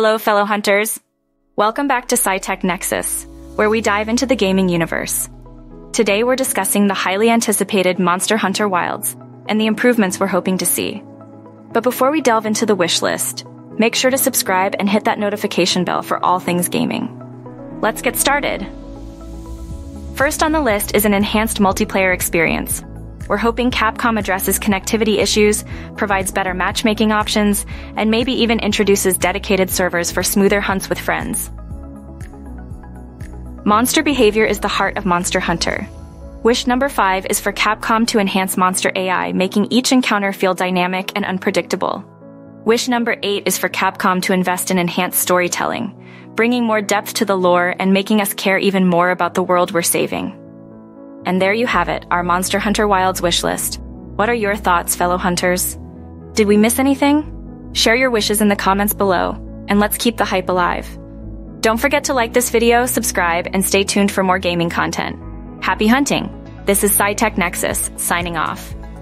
Hello, fellow hunters. Welcome back to SciTech Nexus, where we dive into the gaming universe. Today we're discussing the highly anticipated Monster Hunter Wilds and the improvements we're hoping to see. But before we delve into the wish list, make sure to subscribe and hit that notification bell for all things gaming. Let's get started. First on the list is an enhanced multiplayer experience. We're hoping Capcom addresses connectivity issues, provides better matchmaking options, and maybe even introduces dedicated servers for smoother hunts with friends. Monster behavior is the heart of Monster Hunter. Wish number 5 is for Capcom to enhance monster AI, making each encounter feel dynamic and unpredictable. Wish number 8 is for Capcom to invest in enhanced storytelling, bringing more depth to the lore and making us care even more about the world we're saving. And there you have it, our Monster Hunter Wilds wish list. What are your thoughts, fellow hunters? Did we miss anything? Share your wishes in the comments below, and let's keep the hype alive. Don't forget to like this video, subscribe, and stay tuned for more gaming content. Happy hunting! This is SciTech Nexus, signing off.